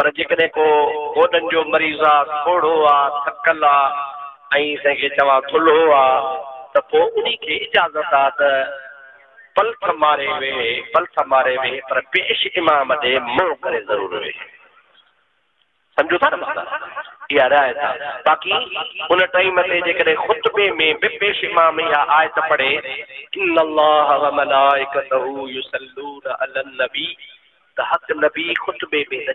पर जेकॾहिं को गोॾनि जो मरीज़ आहे थोरो आहे, थकल आहे, ऐं कंहिंखे चवां थुल्हो आहे इजाज़त आहे पलथ मारे वेहे पलथ मारे वेहे, पर पेश इमाम ॾे मुंहुं करे ज़रूरु वेहे। सम्झो था न राय आहे बाक़ी उन टाइम ते जेकॾहिं ख़ुतबे में बि पेश इमाम इहा आयत पढ़े इन अल्लाह व मलाइकतहू युसल्लून अलन नबी। त हक़ नबी ख़ुतबे में न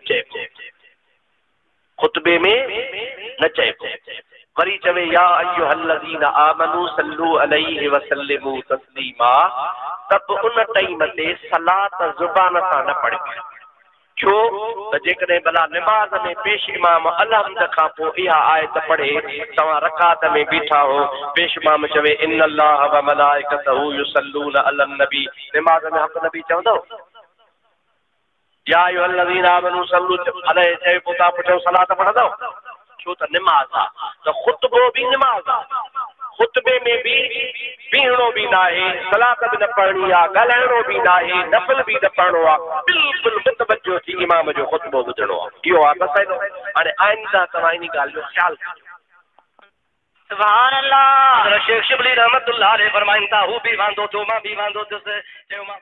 ख़ुतबे में न वरी चवे, या अय्युहल्लज़ीन आमनू सल्लू अलैहि वसल्लिमू तस्लीमा त बि उन टाइम ते सलात ज़ुबान सां न पढ़बी छो त जेकॾहिं भला निमाज़ में पेश इमाम अलहमद खां पोइ इहा आयत पढ़े, तव्हां रकात में बीठा हो। पेश इमाम चवे इन व मलाइकतहू युसल्लून अलन नबी। निमाज़ में हक़ नबी चवंदव? या अल्लज़ीन आमनू सल्लू अलाए चए तव्हां पुछो सलात पढ़ंदव छो त निमाज़ आहे त ख़ुतबो बि निमाज़ आहे ख़ुतबे में बि बीहणो बि न आहे सलात बि न पढ़णी आहे ॻाल्हाइणो बि न आहे नफ़ल बि न पढ़णो आहे बिल्कुलु मुतवजो थी इमाम जो ख़ुतबो ॿुधणो आहे इहो आहे मसइलो। हाणे आइंदा तव्हां इन ॻाल्हि जो ख़्यालु कयो सुभान हज़रत शेख शिबली रहमतुल्लाह अलैहि फरमाइनि था हू बि वांदो थियो माँ बि वांदो थियुसि चयो माँ